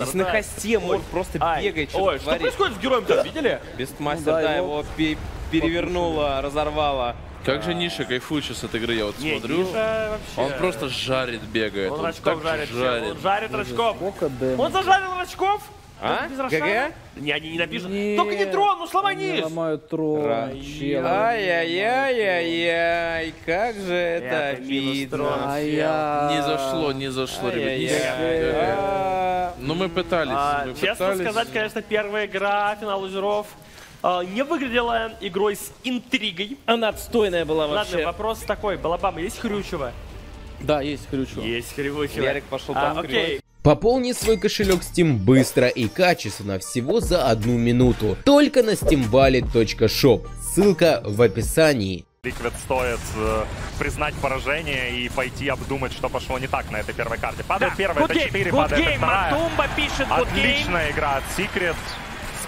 Здесь на хосте может просто бегать, Ой, что что творить. происходит с героем-то, видели? Бестмастер, Ну да, его его пе- перевернула, разорвала. Как же Ниша кайфует сейчас от игры, я вот Не, смотрю. Ниша вообще... Он просто жарит, бегает. Он Он, рачков так жарит, жарит. он жарит рачков. Он зажарил рачков? А? ГГ? Не, они ненавижут. Нет. Только не трон, ну сломай Не низ. ломают трон, Ра- чел. Ай-яй-яй-яй, как же это Это обидно. Не зашло, не зашло, ребят. не Ну мы пытались, А, мы честно пытались. сказать, конечно, первая игра, финал лузеров, а, не выглядела игрой с интригой. Она отстойная была Ладно, вообще. вопрос такой, Балабам, есть Хрючева? Да, есть Хрючева. Есть Хрючева. Ярик пошел А, по Окей, Пополни свой кошелек Steam быстро и качественно всего за одну минуту. Только на steamwallet.shop. Ссылка в описании. Ликвид стоит э, признать поражение и пойти обдумать, что пошло не так на этой первой карте. Падает первая, это 4, good падает game, вторая. Матумба пишет good game. Отличная игра от Secret.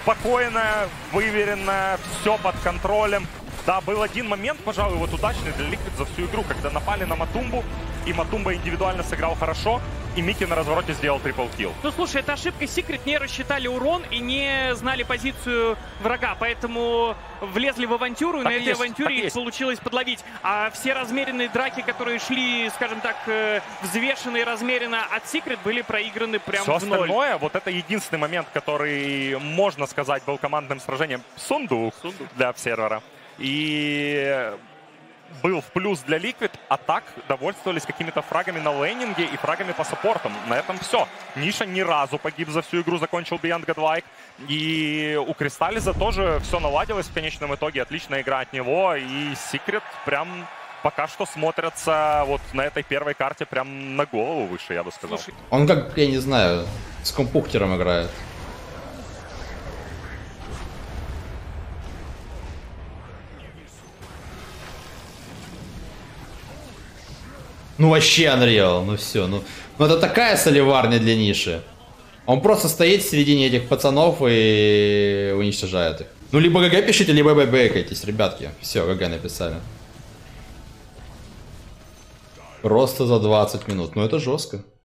Спокойная, выверенная, все под контролем. Да, был один момент, пожалуй, вот удачный для Liquid за всю игру, когда напали на Матумбу, и Матумба индивидуально сыграл хорошо, и Микки на развороте сделал трипл килл. Ну слушай, это ошибка Секрет, не рассчитали урон и не знали позицию врага, поэтому влезли в авантюру, и Так на этой есть, авантюре их есть. получилось подловить. А все размеренные драки, которые шли, скажем так, э, взвешенно и размеренно от Секрет, были проиграны прям Все в ноль. остальное, вот это единственный момент, который, можно сказать, был командным сражением. Сундук, для обсервера. И был в плюс для Liquid, а так довольствовались какими-то фрагами на лейнинге и фрагами по саппортам. На этом все. Ниша ни разу погиб за всю игру, закончил Beyond Godlike. И у Кристаллиза тоже все наладилось в конечном итоге. Отличная игра от него. И Секрет прям пока что смотрятся вот на этой первой карте прям на голову выше, я бы сказал. Он как, я не знаю, с компухтером играет. Ну вообще Unreal, ну все, ну, ну это такая соливарня для ниши. Он просто стоит в середине этих пацанов и уничтожает их. Ну либо ГГ пишите, либо бэкайтесь, ребятки. Все, ГГ написали. Просто за 20 минут. Ну это жестко.